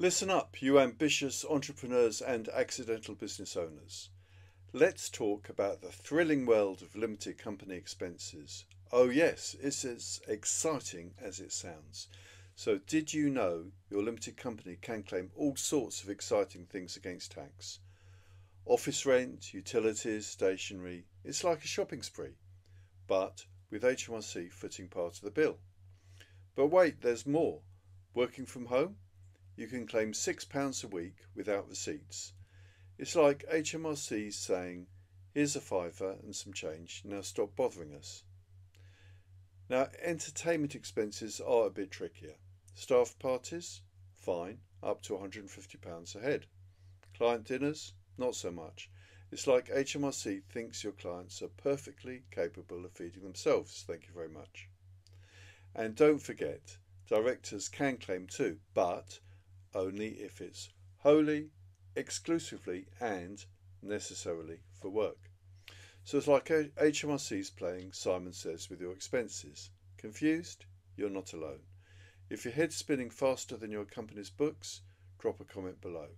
Listen up, you ambitious entrepreneurs and accidental business owners. Let's talk about the thrilling world of limited company expenses. Oh, yes, it's as exciting as it sounds. So, did you know your limited company can claim all sorts of exciting things against tax? Office rent, utilities, stationery, it's like a shopping spree, but with HMRC footing part of the bill. But wait, there's more. Working from home? You can claim £6 a week without receipts. It's like HMRC saying, here's a fiver and some change, now stop bothering us. Now, entertainment expenses are a bit trickier. Staff parties? Fine, up to £150 a head. Client dinners? Not so much. It's like HMRC thinks your clients are perfectly capable of feeding themselves. Thank you very much. And don't forget, directors can claim too, but only if it's wholly, exclusively, and necessarily for work. So it's like HMRC's playing Simon Says with your expenses. Confused? You're not alone. If your head's spinning faster than your company's books, drop a comment below.